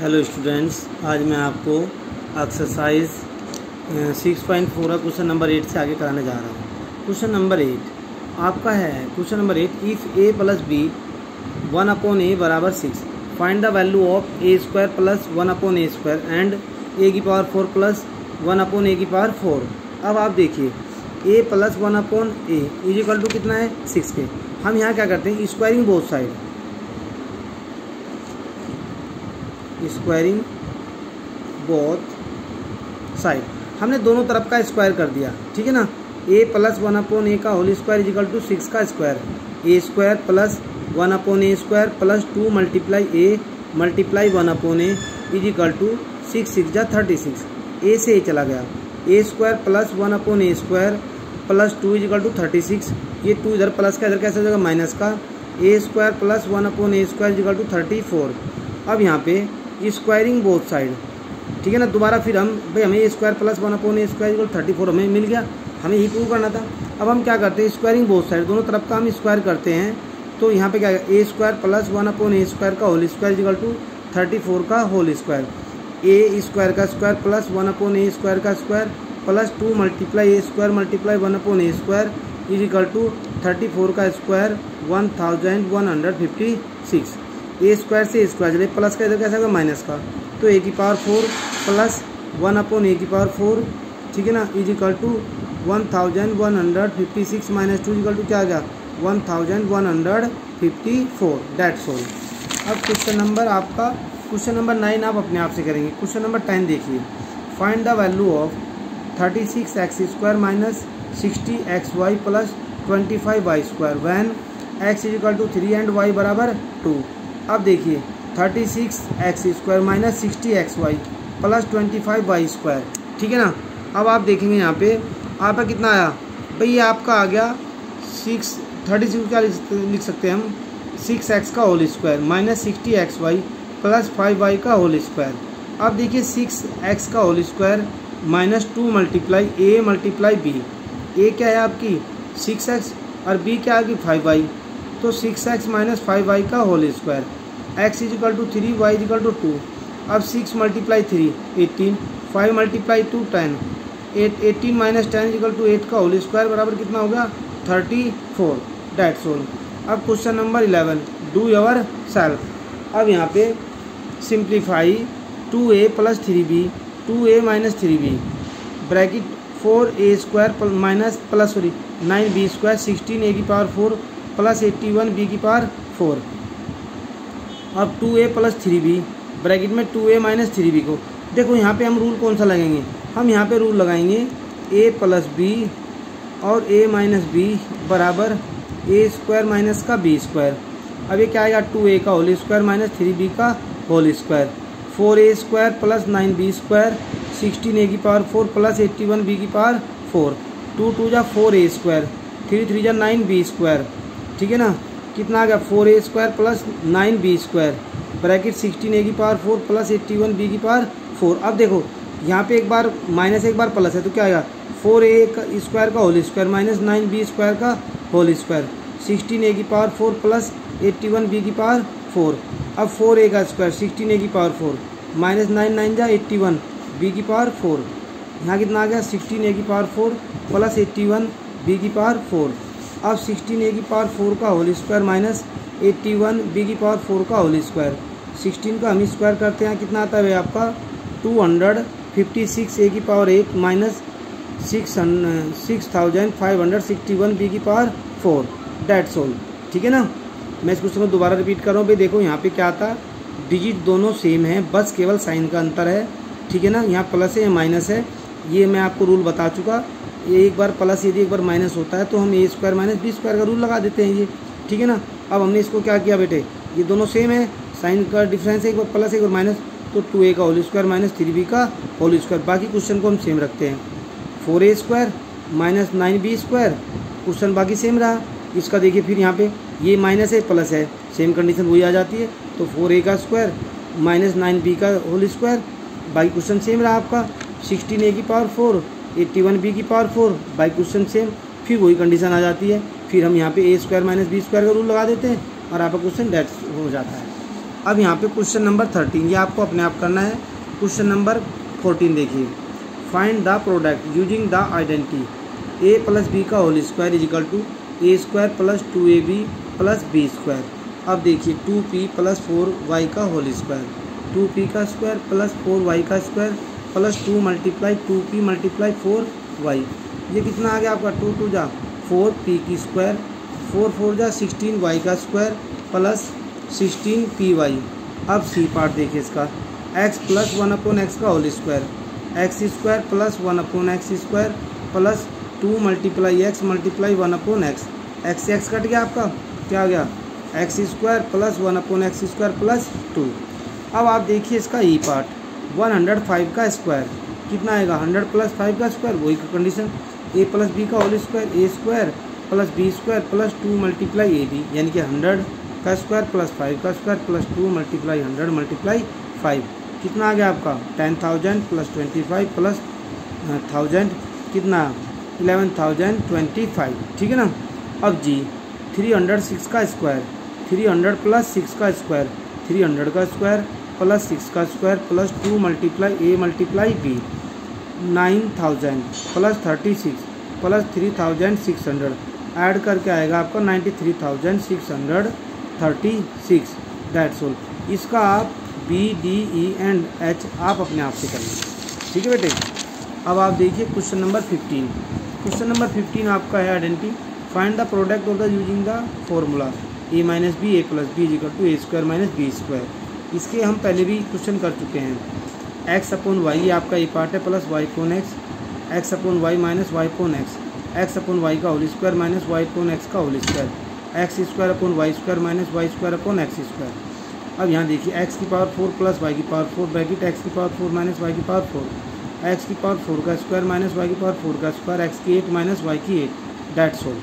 Hello students आज मैं आपको एक्सरसाइज सिक्स पॉइंट फोर का क्वेश्चन नंबर एट से आगे कराने जा रहा हूँ। क्वेश्चन नंबर एट आपका है। Question number eight if A plus B one upon A बराबर six find the value of A square plus one upon A square and A की power four plus one upon A की power four अब आप देखिए A plus one upon A equal to कितना है? Six के। हम यहाँ क्या करते हैं? Squaring both side squaring both side हमने दोनों तरफ़ का स्क्वायर कर दिया, ठीक है ना? A plus one upon A का whole square equal to six का square A square plus one upon A square plus two multiply A multiply one upon A equal to six six जा thirty six A से A चला गया। A square plus one upon A square plus two equal to thirty six ये two इधर plus का, इधर कैसे हो जाएगा? माइनस का। A square plus one upon A square equal to thirty four अब यहाँ पे स्क्वायरिंग बोथ साइड। ठीक है ना? दोबारा फिर हम, भाई हमें square plus one upon square equal thirty four हमें मिल गया। हमें ही प्रूव करना था। अब हम क्या करते हैं? स्क्वायरिंग बोथ साइड दोनों तरफ़ का हम स्क्वायर करते हैं। तो यहाँ पे क्या A square plus one upon A square का whole square equal to thirty four का होल स्क्वायर ए स्क्वायर का square plus one upon A square का square plus two multiply A square multiply one upon A square is equal to thirty four का square one thousand one hundred fifty six A square से square चलिए plus का इधर कैसा होगा? Minus का। तो ए की power four plus one upon A की पावर फोर, ठीक है ना? Is equal to one thousand one hundred fifty six minus two equal to क्या आ गया? One thousand one hundred fifty four that's all अब क्वेश्चन नंबर आपका question number nine आप अपने आप से करेंगे। क्वेश्चन नंबर टेन देखिए। Find the value of thirty six X square minus sixty X Y plus twenty five Y square when X equal to three and Y बराबर two अब देखिए thirty six X square minus sixty X Y plus twenty five Y square ठीक है ना? अब आप देखेंगे यहाँ पे, आपका कितना आया? भाई आपका आ गया सिक्स थर्टी सिक्स क्या लिख सकते हैं हम? सिक्स एक्स का whole square minus sixty X Y plus five Y का होल स्क्वायर अब देखिए सिक्स एक्स का whole square minus two multiply A multiply B A क्या है आपकी? सिक्स एक्स और बी क्या है फाइव वाई तो six X minus five Y का whole square X is equal to three Y is equal to two अब six multiply three eighteen five multiply two ten eight eighteen minus ten equal to eight का whole square बराबर कितना हो गया? Thirty four that's all अब question number eleven do yourself अब यहाँ पे simplify two A plus three B two A minus three B bracket four A square minus plus sorry nine B square sixteen A की power four plus eighty one B की power four. अब two A plus three B, bracket में two A minus three B को। देखो, यहाँ पे हम rule कौन सा लगाएँगे? हम यहाँ पे रूल लगाएँगे ए प्लस बी और ए माइनस बी बराबर ए स्क्वायर माइनस का बी स्क्वायर। अब ये क्या आएगा? टू ए का whole square minus three B का whole square. Four A square plus nine B square, sixteen A की power four plus eighty one B की पावर फोर। टू टू जा four A square, three three जा nine B square. ठीक है ना? कितना आ गया? Four A square plus nine B square. Bracket sixteen A की power four plus eighty one B की पावर फोर। अब देखो, यहाँ पे एक बार माइनस एक बार प्लस है तो क्या आएगा? फोर ए स्क्वायर का whole square minus nine B square का होल स्क्वायर। सिक्सटीन ए की power four plus eighty one B की पावर फोर। अब फोर ए का स्क्वायर, सिक्सटीन ए की power four. Minus nine nine जा एट्टी वन बी की पावर फोर। यहाँ कितना आ गया? सिक्सटीन ए की power four plus eighty one B की पावर फोर। अब सिक्सटीन ए की पावर फोर का whole square minus eighty one B की पावर फोर का होल स्क्वायर। सिक्सटीन का हम स्क्वायर करते हैं, कितना आता है आपका? Two hundred fifty six A की power eight minus six six thousand five hundred sixty one B की पावर फोर। डेट सोल ठीक है ना? मैं इस क्वेश्चन को दोबारा रिपीट कर रहा हूँ, भाई देखो यहाँ पे क्या आता डिजिट दोनों सेम है, बस केवल साइन का अंतर है। ठीक है ना? यहाँ प्लस है या माइनस है। ये मैं आपको रूल बता चुका। ये एक बार प्लस यदि एक बार माइनस होता है तो हम A square minus B square का रूल लगा देते हैं ये। ठीक है ना? अब हमने इसको क्या किया बेटे? ये दोनों सेम है। साइन का डिफरेंस है एक बार प्लस, एक बार माइनस तो टू ए का whole square minus three B का होल स्क्वायर बाकी क्वेश्चन को हम सेम रखते हैं। Four A square minus nine B square question बाकी सेम रहा। इसका देखिए फिर यहाँ पे, ये माइनस है प्लस है। सेम कंडीशन वही आ जाती है। तो फोर ए का स्क्वायर माइनस नाइन बी का होल स्क्वायर बाकी क्वेश्चन सेम रहा आपका। सिक्सटीन ए की power four eighty one B की power four by question same, फिर वही कंडीशन आ जाती है। फिर हम यहाँ पे A square minus B square का रूल लगा देते हैं और आपका क्वेश्चन डेट हो जाता है। अब यहाँ पे क्वेश्चन नंबर थर्टीन ये आपको अपने आप करना है। क्वेश्चन नंबर फोर्टीन देखिए। Find the product using the identity A plus B का whole square equal to A square plus two A B plus B square अब देखिए two P plus four Y का होल स्क्वायर टू पी का square plus four Y का square plus two multiply two P multiply four Y. ये कितना आ गया आपका? टू टू जा फोर पी की स्क्वायर, फोर फोर जा सिक्सटीन वाई का square, plus sixteen p y. अब सी पार्ट देखिए इसका। X plus one upon x का whole square. X square plus one upon x square, plus two multiply x multiply one upon x x x cut गया आपका। क्या आ गया? X square plus one upon x square plus two. अब आप देखिए इसका E part. One hundred five का स्क्वायर। कितना आएगा? हंड्रेड प्लस फाइव का स्क्वायर, वही का कंडीशन ए प्लस बी का whole square a square plus b square plus two multiply a b यानी कि हंड्रेड का स्क्वायर प्लस फाइव का square plus two multiply hundred multiply five कितना आ गया आपका? Ten thousand plus twenty five plus thousand, कितना? Eleven thousand twenty five. ठीक है ना? अब जी थ्री हंड्रेड सिक्स का square three hundred plus six का स्क्वायर थ्री हंड्रेड का स्क्वायर प्लस सिक्स का square plus two multiply a multiply b, nine thousand plus thirty six plus three thousand six hundred. Add करके आएगा आपका ninety three thousand six hundred thirty six. That's all इसका आप B D E and H आप अपने आप से कर लें ठीक है बेटे? अब आप देखिए question number fifteen question number fifteen आपका है identity find the product of the using the formula a minus b a plus b equal to a square minus b square इसके हम पहले भी क्वेश्चन कर चुके हैं। एक्स अपॉन वाई आपका ये पार्ट है plus y upon x x upon y minus y upon x x upon y का whole square minus y upon x का whole square x square upon y square minus y square upon x square अब यहाँ देखिए x की power four plus y की power four bracket x की power four minus y की power four x की power four का square minus y की पावर फोर का स्क्वायर एक्स की एट माइनस वाई की एट डेट्स ऑल